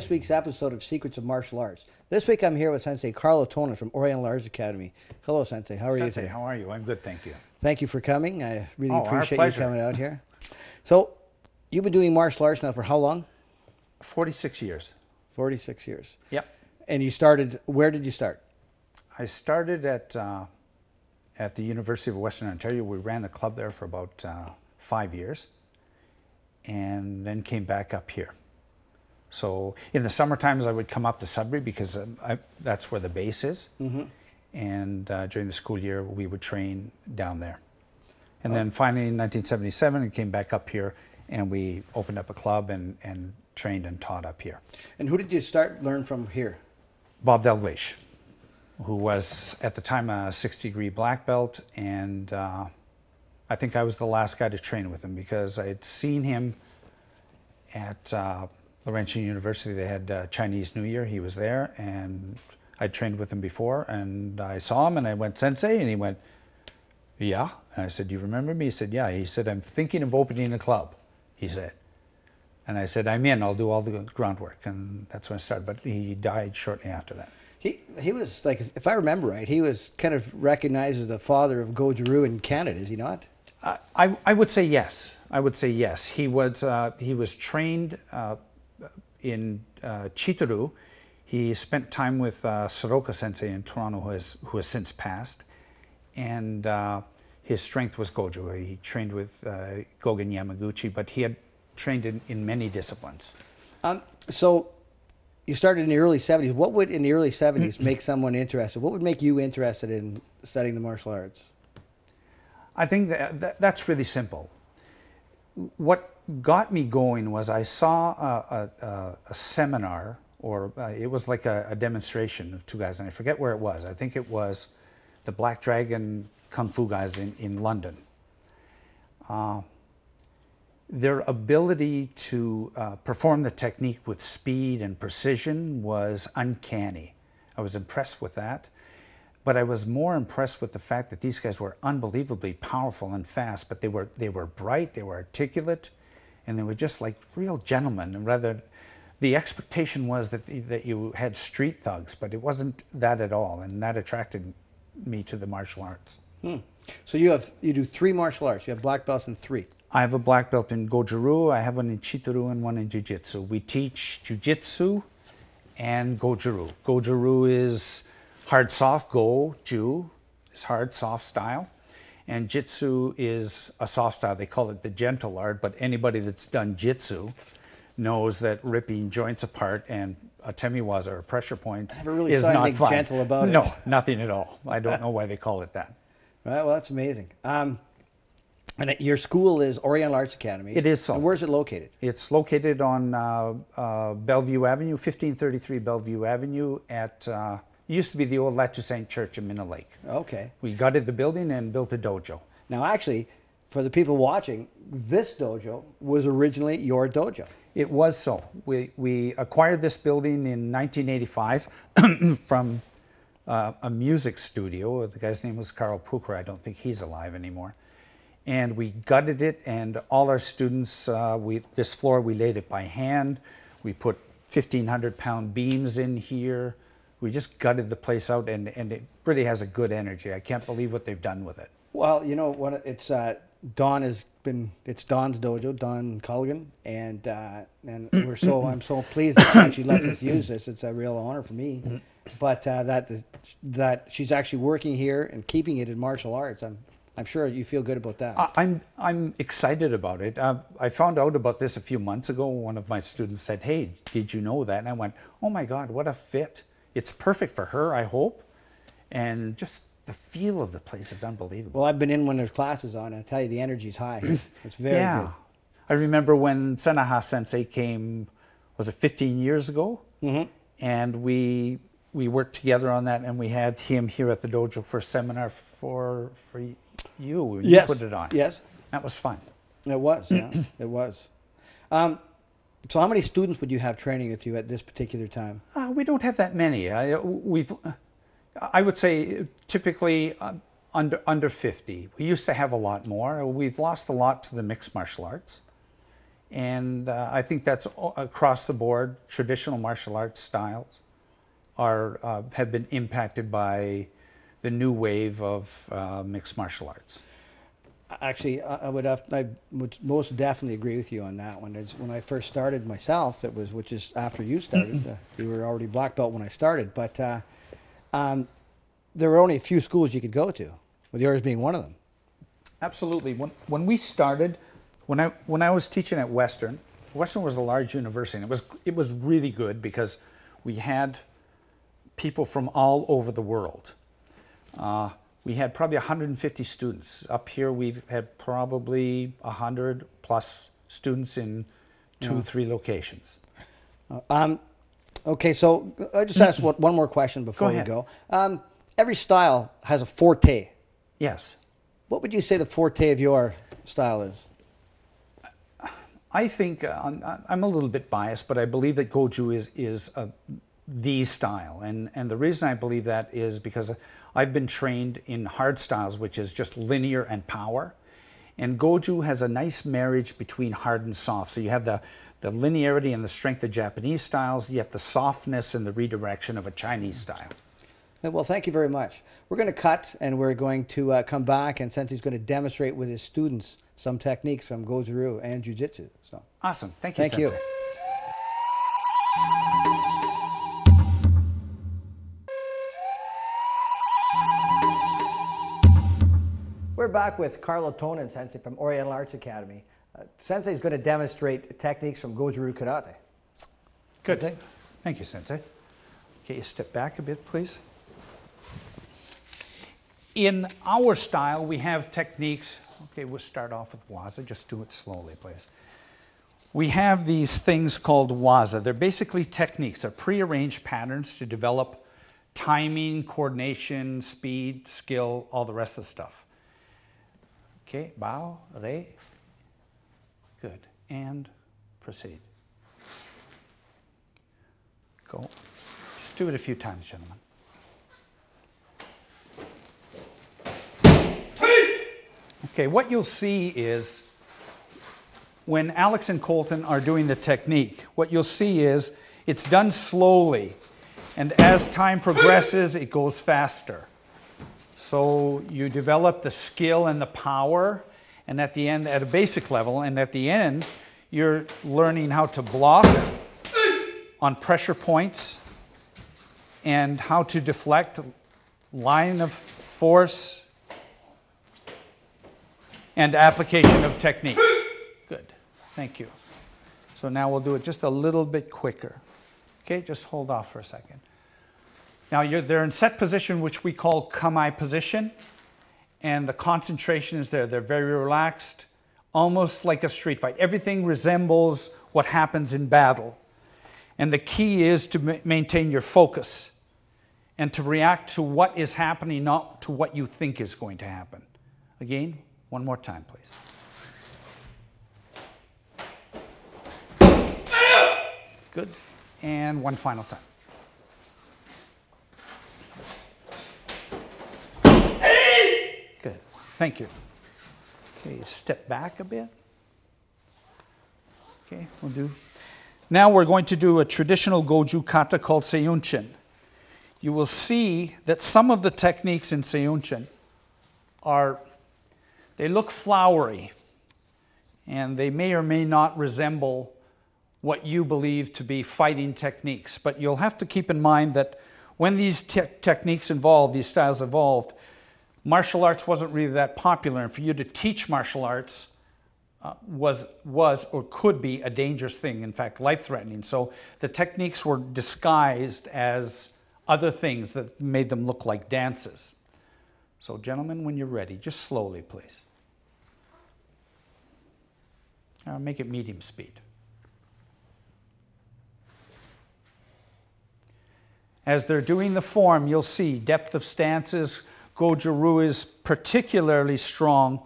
This week's episode of Secrets of Martial Arts. This week I'm here with Sensei Carlo Tonon from Oriental Arts Academy. Hello, Sensei. How are you Sensei, how are you? I'm good, thank you. Thank you for coming. I really Oh, appreciate you coming out here. So, you've been doing martial arts now for how long? 46 years. 46 years. Yep. And you started, where did you start? I started at uh, at the University of Western Ontario. We ran the club there for about uh, five years, and then came back up here. So in the summer times, I would come up to Sudbury because um, I, that's where the base is, and uh, during the school year, we would train down there. And then finally, in 1977, I came back up here, and we opened up a club and, and trained and taught up here. And who did you start learn from here? Bob Dalgleish, who was at the time a six degree black belt, and uh, I think I was the last guy to train with him because I had seen him at uh, Laurentian University. They had uh, Chinese New Year. He was there, and I trained with him before. And I saw him, and I went Sensei, and he went, "Yeah." And I said, "Do you remember me?" He said, "Yeah." He said, "I'm thinking of opening a club." He said. And I said, I'm in, I'll do all the groundwork. And that's when I started. But he died shortly after that. He, he was like, if I remember right, he was kind of recognized as the father of Goju-Ryu in Canada, is he not? I, I, I would say yes. I would say yes. He was, uh, he was trained uh, in uh, Chito-ryu. He spent time with uh, Tsuruoka Sensei in Toronto, who has, who has since passed. And uh, his strength was Goju. He trained with uh, Gogen Yamaguchi, but he had trained in, in many disciplines. Um, so you started in the early 70s. What would, in the early 70s, make someone interested? What would make you interested in studying the martial arts? I think that, that that's really simple. What got me going was I saw a, a, a, seminar, or uh, it was like a, a demonstration of two guys, and I forget where it was. I think it was the Black Dragon Kung Fu guys in, in London. Uh, their ability to uh, perform the technique with speed and precision was uncanny. I was impressed with that. But I was more impressed with the fact that these guys were unbelievably powerful and fast, but they were, they were bright, they were articulate, and they were just like real gentlemen. And rather, the expectation was that, that you had street thugs, but it wasn't that at all. And that attracted me to the martial arts. Hmm. So you have you do three martial arts. You have black belts in three. I have a black belt in Goju-Ryu, I have one in Chito-ryu, and one in Jiu-Jitsu. We teach Jiu-Jitsu and Goju-Ryu. Goju-Ryu is hard, soft. Go-Ju is hard, soft style. And Jitsu is a soft style. They call it the gentle art, but anybody that's done Jitsu knows that ripping joints apart and a temiwaza or pressure points never really is not fun. gentle about it. No, nothing at all. I don't know why they call it that. Right. Well, that's amazing. Um, and your school is Oriental Arts Academy. It is so. And where's it located? It's located on uh, uh, Bellevue Avenue, 1533 Bellevue Avenue at, uh, it used to be the old Latter Saint Church in Minnow Lake. Okay. We gutted the building and built a dojo. Now, actually, for the people watching, this dojo was originally your dojo. It was so. We, we acquired this building in 1985 from uh, a music studio. The guy's name was Carl Pucher. I don't think he's alive anymore. And we gutted it, and all our students, uh, we, this floor, we laid it by hand. We put 1,500 pound beams in here. We just gutted the place out, and, and it really has a good energy. I can't believe what they've done with it. Well, you know what? It's uh, Don has been. It's Don's dojo, Don Culligan, and uh, and we're so I'm so pleased that she lets us use this. It's a real honor for me. But uh, that that she's actually working here and keeping it in martial arts. I'm I'm sure you feel good about that. I- I'm I'm excited about it. Uh, I found out about this a few months ago. One of my students said, "Hey, did you know that?" And I went, "Oh my God, what a fit! It's perfect for her, I hope." And just the feel of the place is unbelievable. well, I've been in when there's classes on. and I tell you, the energy's high. It's very yeah, good. I remember when Senaha Sensei came. Was it 15 years ago? Mm-hmm. And we we worked together on that, and we had him here at the dojo for a seminar for for you. when You Yes. put it on. Yes. That was fun. It was, yeah, it was. Um, so, how many students would you have training with you at this particular time? Uh, we don't have that many. I, we've, I would say, typically uh, under under 50. We used to have a lot more. We've lost a lot to the mixed martial arts, And uh, I think that's across the board. Traditional martial arts styles are uh, have been impacted by the new wave of uh, mixed martial arts. Actually, I I would have, I would most definitely agree with you on that one. It's when I first started myself, it was which is after you started. uh, you were already black belt when I started, but uh, um, there were only a few schools you could go to, with yours being one of them. Absolutely. When, when we started, when I when I was teaching at Western, Western was a large university, and it was it was really good because we had people from all over the world. Uh, we had probably 150 students. Up here, we've had probably 100 plus students in two, three locations. Um, okay, so I just ask one one more question before we ahead. go. Um, every style has a forte. Yes. What would you say the forte of your style is? I think uh, I'm- I'm a little bit biased, but I believe that Goju is is uh, the style, and and the reason I believe that is because I've been trained in hard styles, which is just linear and power, and Goju has a nice marriage between hard and soft. So you have the the linearity and the strength of Japanese styles, yet the softness and the redirection of a Chinese style. Well, thank you very much. We're going to cut and we're going to uh, come back, and Sensei's going to demonstrate with his students some techniques from Goju Ryu and Jiu Jitsu. So, Awesome. Thank you. thank you. Sensei. We're back with Carlo Tonon Sensei from Oriental Arts Academy. Uh, Sensei is going to demonstrate techniques from Goju Ryu Karate. Good. Sensei? Thank you, Sensei. Okay, you step back a bit, please. In our style, we have techniques. Okay, we'll start off with waza. Just do it slowly, please. We have these things called waza. They're basically techniques. They're prearranged patterns to develop timing, coordination, speed, skill, all the rest of the stuff. Okay, bow, re. Good. And proceed. Go. Just do it a few times, gentlemen. Okay, what you'll see is when Alex and Colton are doing the technique, what you'll see is it's done slowly, and as time progresses, it goes faster. So you develop the skill and the power, and at the end, at a basic level, and at the end, you're learning how to block on pressure points and how to deflect line of force and application of technique. Good. Thank you. So now we'll do it just a little bit quicker. Okay, just hold off for a second. Now you're, they're in set position, which we call kamae position, and the concentration is there. They're very relaxed, almost like a street fight. Everything resembles what happens in battle. And the key is to ma- maintain your focus and to react to what is happening, not to what you think is going to happen. Again, one more time, please. Good. And one final time. Good. Thank you. Okay, step back a bit. Okay, we'll do. Now we're going to do a traditional Goju kata called Seiunchin. You will see that some of the techniques in Seiunchin are, they look flowery and they may or may not resemble what you believe to be fighting techniques. But you'll have to keep in mind that when these te- techniques evolved, these styles evolved, martial arts wasn't really that popular. And for you to teach martial arts uh, was, was or could be a dangerous thing, in fact, life threatening. So the techniques were disguised as other things that made them look like dances. So, gentlemen, when you're ready, just slowly, please. Uh, make it medium speed. As they're doing the form, you'll see depth of stances. Goju-Ryu is particularly strong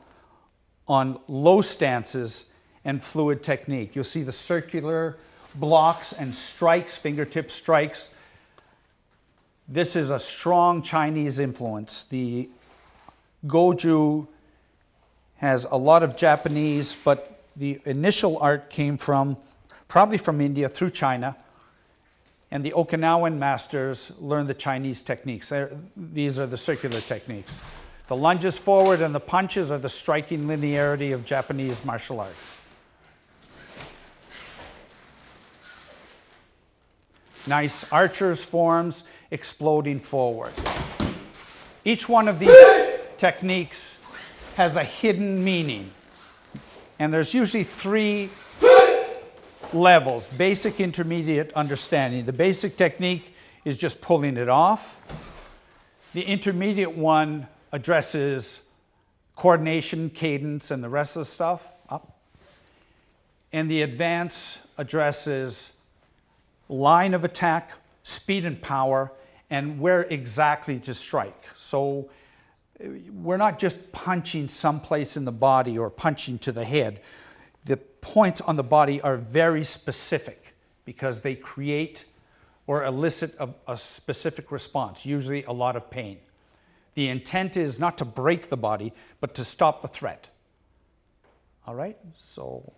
on low stances and fluid technique. You'll see the circular blocks and strikes, fingertip strikes. This is a strong Chinese influence. The Goju has a lot of Japanese, but the initial art came from, probably from India through China, and the Okinawan masters learned the Chinese techniques. These are the circular techniques. The lunges forward and the punches are the striking linearity of Japanese martial arts. Nice archer's forms exploding forward. Each one of these techniques has a hidden meaning. And there's usually three levels basic, intermediate, understanding. The basic technique is just pulling it off. The intermediate one addresses coordination, cadence, and the rest of the stuff up. And the advance addresses line of attack, speed and power, and where exactly to strike. So we're not just punching someplace in the body or punching to the head. The points on the body are very specific because they create or elicit a, a specific response, usually a lot of pain. The intent is not to break the body, but to stop the threat. All right? So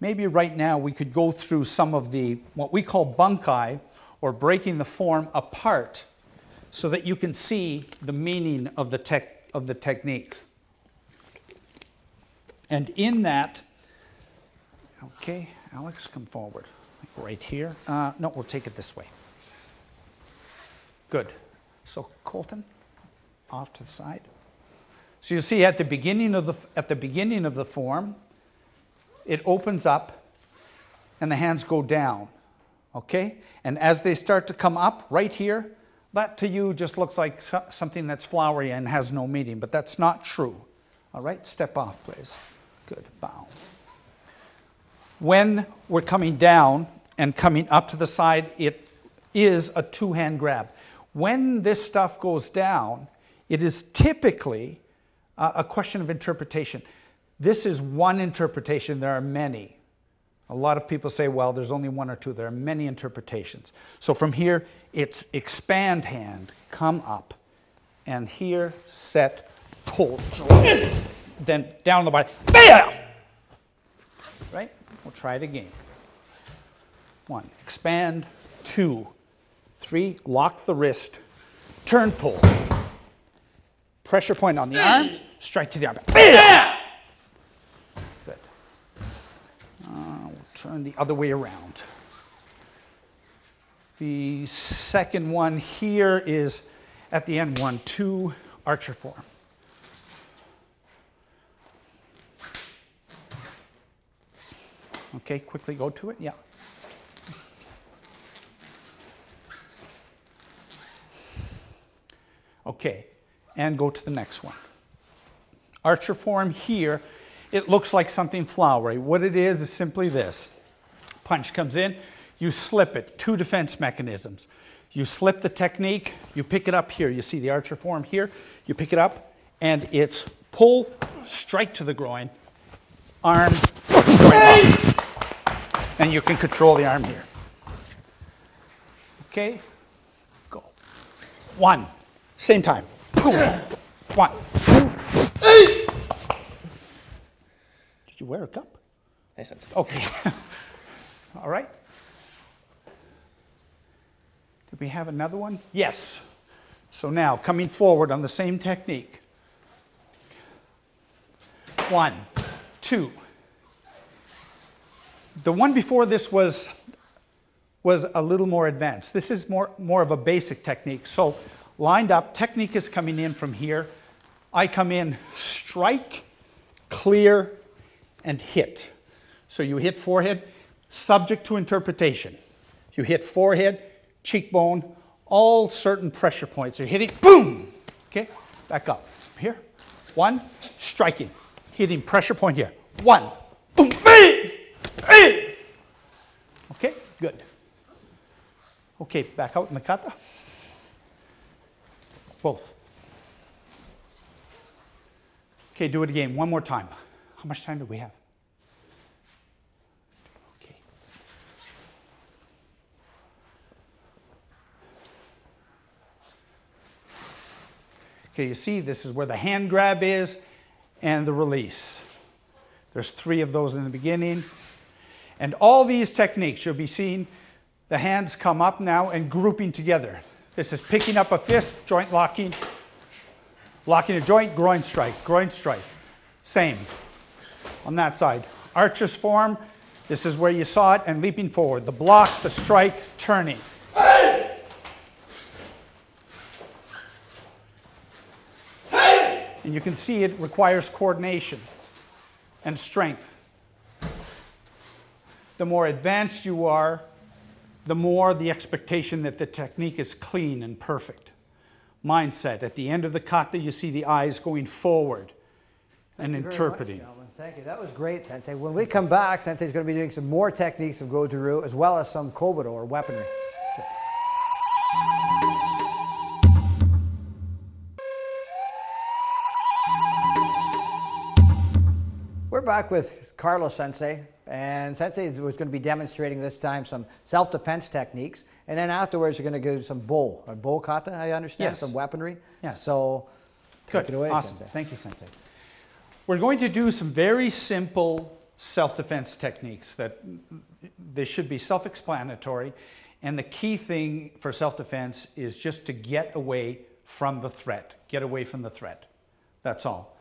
maybe right now we could go through some of the what we call bunkai or breaking the form apart so that you can see the meaning of the tech of the technique. And in that, okay, Alex, come forward. Right here. Uh, no, we'll take it this way. Good. So Colton, off to the side. So you see at the beginning of the at the beginning of the form, it opens up and the hands go down. Okay? And as they start to come up right here, that to you just looks like something that's flowery and has no meaning, but that's not true. All right? Step off, please. Good. Bow. When we're coming down and coming up to the side, it is a two hand grab. When this stuff goes down, it is typically a a question of interpretation. This is one interpretation, there are many. A lot of people say, well, there's only one or two. There are many interpretations. So from here, it's expand hand, come up, and here, set, pull, then down the body, bam! Right? We'll try it again. One, expand, two, three, lock the wrist, turn, pull. Pressure point on the arm, strike to the arm. Good. Uh, we'll turn the other way around. The second one here is at the end one, two, archer form. Okay, quickly go to it. Yeah. Okay, and go to the next one. Archer form here, it looks like something flowery. What it is is simply this punch comes in, you slip it, two defense mechanisms. You slip the technique, you pick it up here. You see the archer form here, you pick it up, and it's pull, strike to the groin, arm, lock. And you can control the arm here. Okay, go. One, same time. Boom. One. Did you wear a cup? I sense. Okay. All right. Did we have another one? Yes. So now, coming forward on the same technique. One, two. The one before this was, was a little more advanced. This is more, more of a basic technique. So, lined up, technique is coming in from here. I come in, strike, clear, and hit. So you hit forehead, subject to interpretation. You hit forehead, cheekbone, all certain pressure points. You're hitting, boom! Okay, back up. Here, one, striking, hitting pressure point here. One, boom, bang. Okay, good. Okay, back out in the kata. Both. Okay, do it again, one more time. How much time do we have? Okay. Okay, you see, this is where the hand grab is and the release. There's three of those in the beginning. And all these techniques, you'll be seeing the hands come up now and grouping together. This is picking up a fist, joint locking, locking a joint, groin strike, groin strike. Same on that side. Arches form, this is where you saw it, and leaping forward. The block, the strike, turning. And you can see it requires coordination and strength. The more advanced you are, the more the expectation that the technique is clean and perfect. Mindset. At the end of the kata, you see the eyes going forward and Thank you very much, interpreting. Thank you. That was great, Sensei. When we come back, Sensei's going to be doing some more techniques of Goju-Ryu as well as some Kobudo or weaponry. Back with Carlos Sensei, and Sensei was going to be demonstrating this time some self-defense techniques, and then afterwards you're going to do some bow, or bow kata, I understand, Yes. some weaponry. Yes. So, Good. take it away, awesome. Sensei. Thank you, Sensei. We're going to do some very simple self-defense techniques that they should be self-explanatory. And the key thing for self-defense is just to get away from the threat. Get away from the threat. That's all.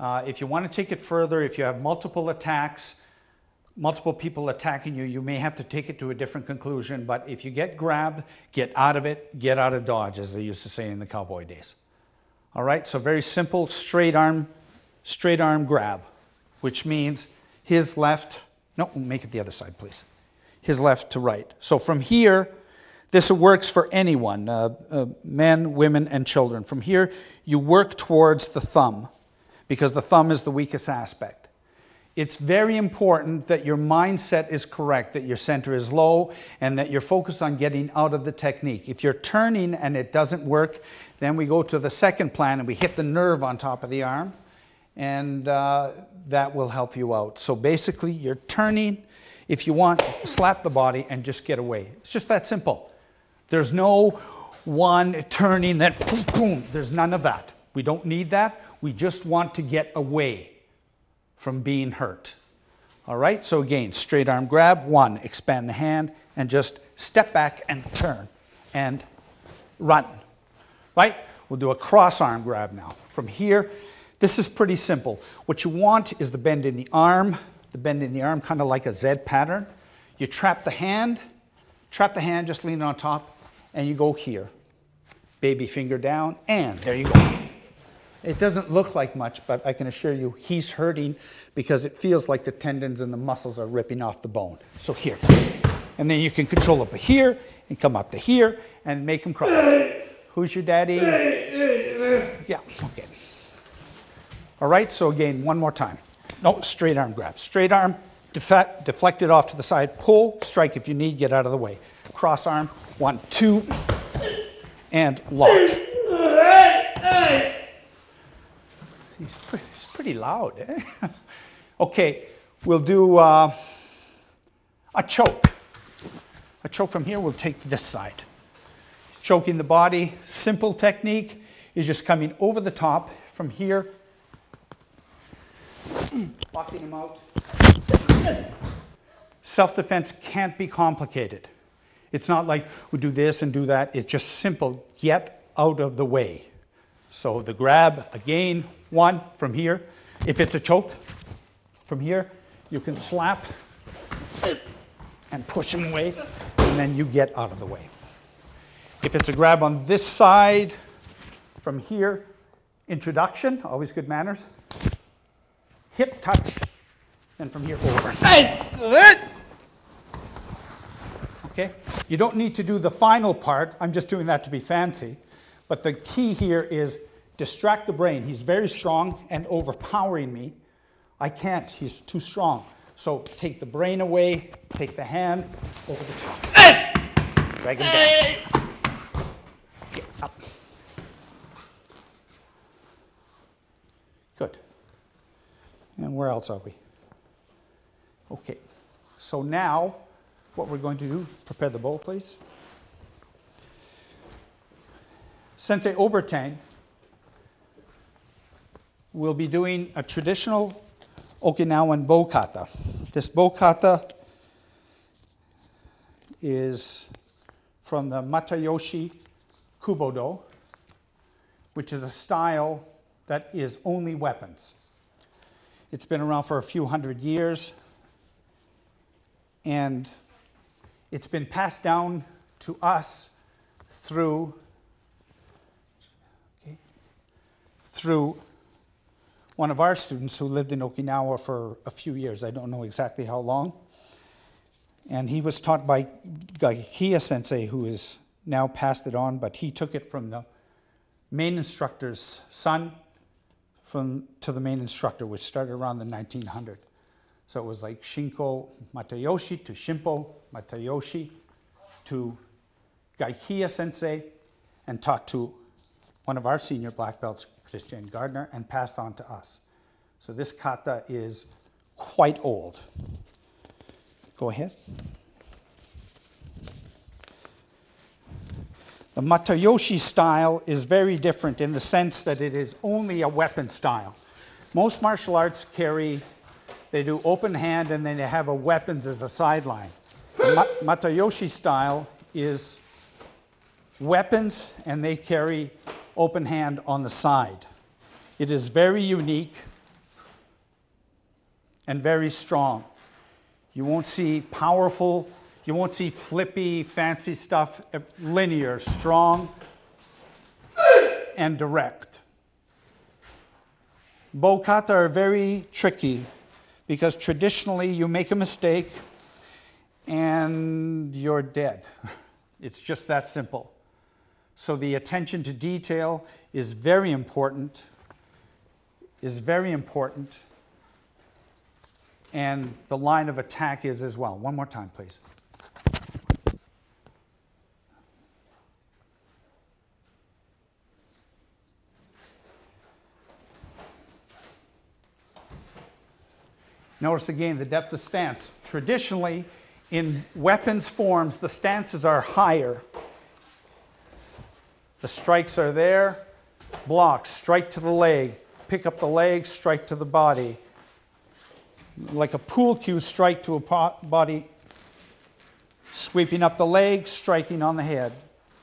Uh, if you want to take it further, if you have multiple attacks, multiple people attacking you, you may have to take it to a different conclusion. But if you get grabbed, get out of it, get out of dodge, as they used to say in the cowboy days. All right, so very simple straight arm, straight arm grab, which means his left, no, make it the other side, please. His left to right. So from here, this works for anyone, uh, uh, men, women, and children. From here, you work towards the thumb because the thumb is the weakest aspect. It's very important that your mindset is correct, that your center is low, and that you're focused on getting out of the technique. If you're turning and it doesn't work, then we go to the second plan and we hit the nerve on top of the arm, and uh, that will help you out. So basically, you're turning. If you want, slap the body and just get away. It's just that simple. There's no one turning that boom, boom. There's none of that. We don't need that. We just want to get away from being hurt. All right, so again, straight arm grab, one, expand the hand, and just step back and turn and run. Right? We'll do a cross arm grab now. From here, this is pretty simple. What you want is the bend in the arm, the bend in the arm, kind of like a Z pattern. You trap the hand, trap the hand, just lean on top, and you go here. Baby finger down, and there you go. It doesn't look like much, but I can assure you he's hurting because it feels like the tendons and the muscles are ripping off the bone. So here. And then you can control up to here and come up to here and make him cry. Who's your daddy? Yeah, okay. All right, so again, one more time. No, straight arm grab. Straight arm, deflect, deflect it off to the side, pull, strike if you need, get out of the way. Cross arm, one, two, and lock. He's, pre- he's pretty loud. Eh? okay, we'll do uh, a choke. A choke from here, we'll take this side. Choking the body, simple technique is just coming over the top from here, locking him out. Self defense can't be complicated. It's not like we do this and do that. It's just simple. Get out of the way. So the grab again, one from here. If it's a choke, from here, you can slap and push him away, and then you get out of the way. If it's a grab on this side, from here, introduction, always good manners. Hip touch, and from here over. Okay? You don't need to do the final part. I'm just doing that to be fancy. But the key here is distract the brain. He's very strong and overpowering me. I can't. He's too strong. So take the brain away, take the hand over the top. Drag him down. Get up. Good. And where else are we? Okay. So now, what we're going to do, prepare the bowl, please. Sensei Obertang will be doing a traditional Okinawan bow kata. This bow kata is from the Matayoshi Kobudo, which is a style that is only weapons. It's been around for a few hundred years, and it's been passed down to us through through one of our students who lived in Okinawa for a few years. I don't know exactly how long. And he was taught by Gakiya sensei, who has now passed it on, but he took it from the main instructor's son from, to the main instructor, which started around the 1900. So it was like Shinko Matayoshi to Shimpo Matayoshi to Gakiya sensei, and taught to one of our senior black belts, Christian Gardner, and passed on to us. So this kata is quite old. Go ahead. The Matayoshi style is very different in the sense that it is only a weapon style. Most martial arts carry, they do open hand and then they have a weapons as a sideline. The Ma- Matayoshi style is weapons and they carry open hand on the side. It is very unique and very strong. You won't see powerful, you won't see flippy, fancy stuff. Linear, strong, and direct. Bokata are very tricky because traditionally you make a mistake and you're dead. It's just that simple. So the attention to detail is very important, is very important, and the line of attack is as well. One more time, please. Notice again the depth of stance. Traditionally, in weapons forms, the stances are higher. The strikes are there, block, strike to the leg, pick up the leg, strike to the body. Like a pool cue, strike to a body, sweeping up the leg, striking on the head,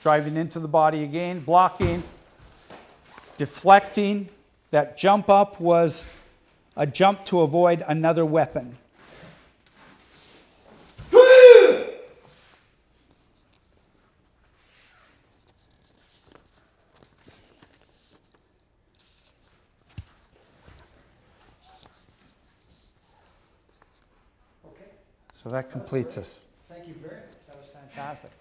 driving into the body again, blocking, deflecting. That jump up was a jump to avoid another weapon. So that completes us. Thank you very much. That was fantastic.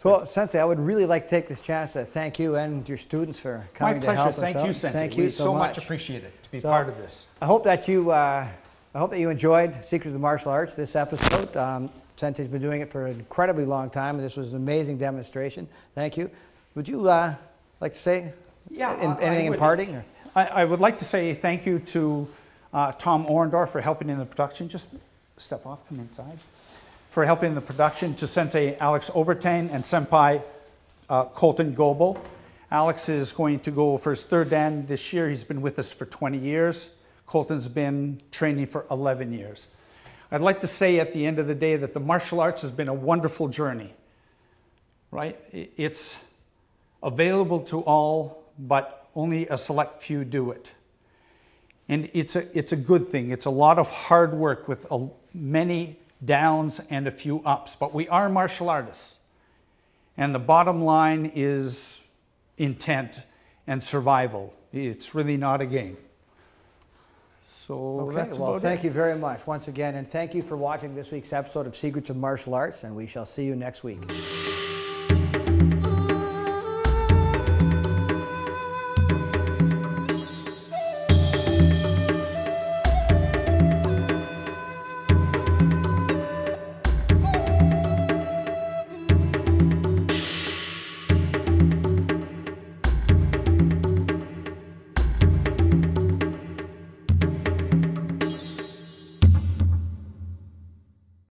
So, Sensei, I would really like to take this chance to thank you and your students for My coming to pleasure. help us Thank out. you, Sensei. Thank we you so, much much. appreciate it to be So- part of this. I hope that you, uh, I hope that you enjoyed Secrets of the Martial Arts. This episode, um, Sensei's been doing it for an incredibly long time, and this was an amazing demonstration. Thank you. Would you uh, like to say Yeah, in- I anything in parting? or- I, I would like to say thank you to uh, Tom Orendorf for helping in the production. Just step off, come inside. For helping in the production, to Sensei Alex Obertain and Senpai uh, Colton Goebel. Alex is going to go for his third Dan this year. He's been with us for 20 years. Colton's been training for 11 years. I'd like to say at the end of the day that the martial arts has been a wonderful journey, right? It's available to all, but only a select few do it. And it's a, it's a good thing. It's a lot of hard work with a, many downs and a few ups, but we are martial artists. And the bottom line is intent and survival. It's really not a game. So Okay, that's well, thank it. you very much once again, and thank you for watching this week's episode of Secrets of Martial Arts, and we shall see you next week.